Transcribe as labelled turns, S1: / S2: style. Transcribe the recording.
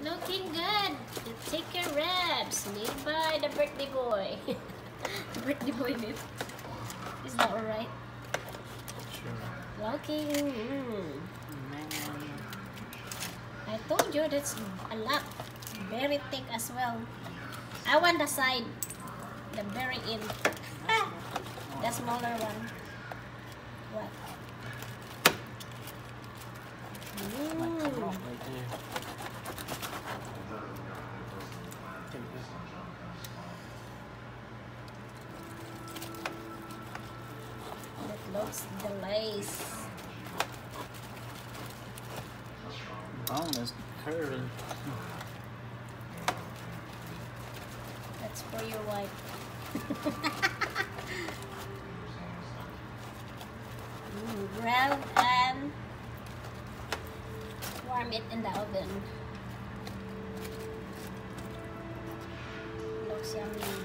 S1: Looking good. The chicken wraps made by the birthday boy. the birthday boy made. Is that alright?
S2: Sure.
S1: Looking. mm. I told you that's a lot. Very thick as well. I want the side. The very end. the smaller one. That looks delicious.
S2: Bone is curving.
S1: That's for your wife. brown and warm it in the oven. Looks yummy.